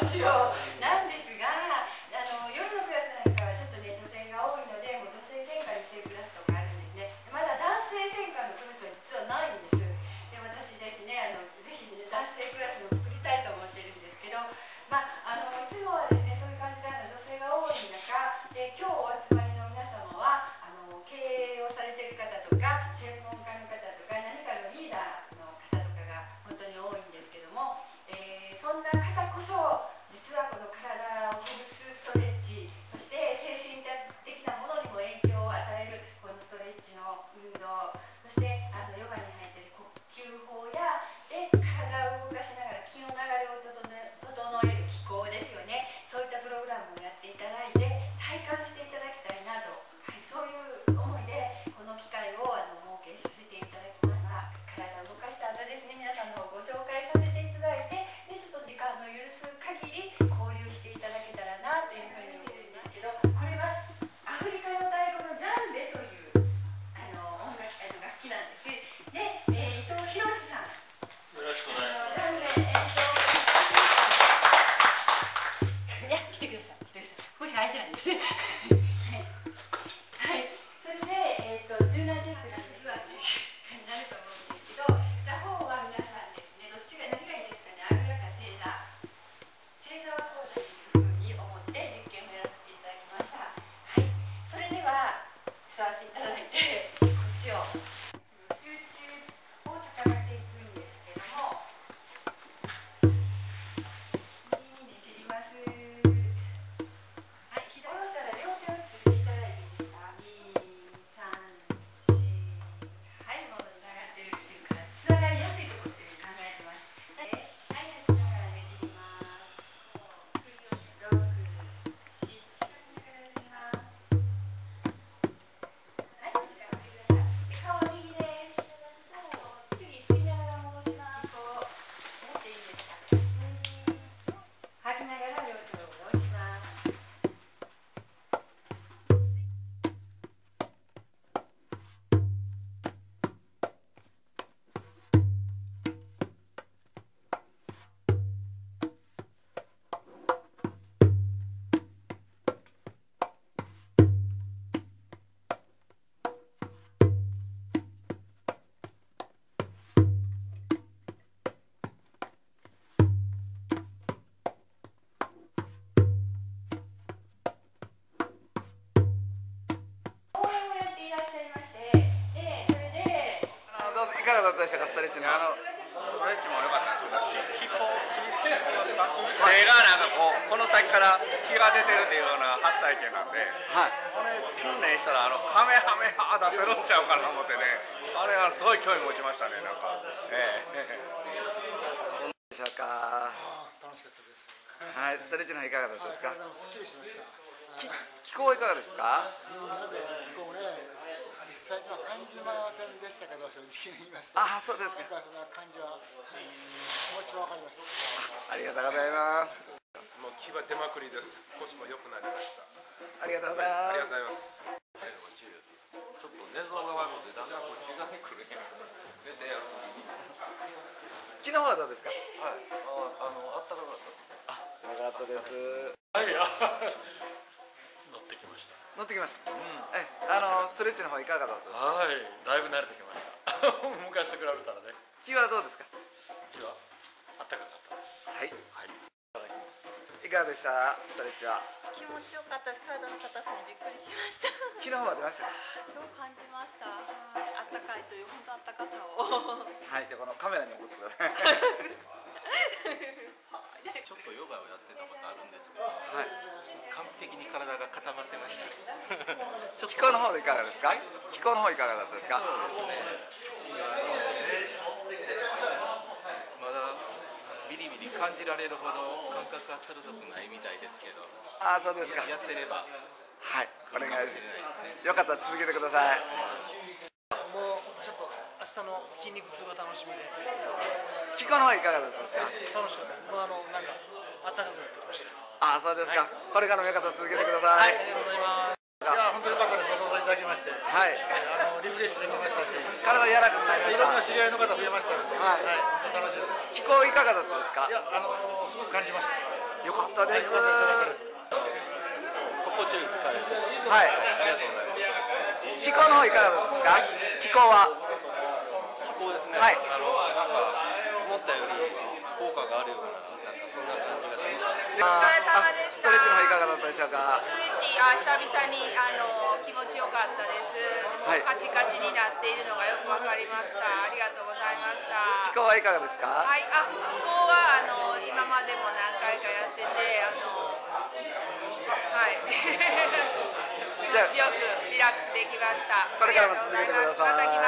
なんですがあの夜のクラスなんかはちょっとね女性が多いのでもう女性専科にしてるクラスとかあるんですね。まだ男性専科のクラスは実はないんです。で私ですねあのぜひ、ね、男性クラスも作りたいと思ってるんですけどまああのいつもはですねそういう感じであの女性が多い中で今日お集まりの皆様はあの経営をされてる方とかよろあのどういかがだったでしたかストレッチのあのストレッチも良かったんですけど気気候気気ますか手がなんかこうこの先から気が出てるっていうような初体験なんではいこれ訓練したらあのハメハメハ出せるんちゃうかなと思ってねあれはすごい興味持ちましたねなんかええでしょうか楽しかったです。はいストレッチのいかがだったですか体もすっきりしました。気候いかがですかなんか気候ね、実際には感じませんでしたけど、正直に言いますと。あそうですか。そんな感じは気持ちはわかりました。ありがとうございます。もう気は出まくりです。腰も良くなりました。ありがとうございありがます。とうございます。ちょっと寝相が悪いのでだんだんこっちが来る。やん寝てやる昨日はどうです。かはい。ああのあったかかったよかったです。はいきました。乗ってきました。えあのストレッチの方いかがだったですか？はい。だいぶ慣れてきました。昔と比べたらね。気はどうですか？気はあったかかったです。はい。はい。いただきます。いかがでした？ストレッチは。気持ちよかったし体の硬さにびっくりしました。昨日は出ましたか？そう感じました。はい。あったかいという本当あったかさを。はい。じゃあこのカメラに送ってください。ちょっとヨガをやってたことあるんですちょっ気候の方でいかがですか？気候の方いかがだったですか？まだビリビリ感じられるほど感覚が鋭くないみたいですけど。ああそうですか。やってれば。はいお願いしかもしれないです。ねよかったら続けてください。もうちょっと明日の筋肉痛が楽しみで。気候の方いかがだったですか？楽しかったです。もうあのなんか暖かくなってきました。ああそうですか、これからもよかったら続けてくださいありがとうございます。いや本当に良かったです。ご登場いただきまして、はい。あのリフレッシュできましたし、い体柔らかくなりましろんなた知り合いの方増えましたので、はい。はい、楽しいです。気候いかがだったですか？いやあのすごく感じました。よかったです。はい。良かったです。良かったです。心地よい疲れで。はい。ありがとうございます。気候の方いかがだったですか？気候は。気候ですね、はい。あのなんか思ったより効果があるようななんかそんな感じがします。お疲れ様でしたストレッチの方いかがだったでしょうかストレッチあ久々にあの気持ちよかったです。カチカチになっているのがよくわかりました。ありがとうございました。気候はいかがですか、はい、あ、飛行はあの今までも何回かやってて、あのはい。気持ちよくリラックスできました。これからも続けてください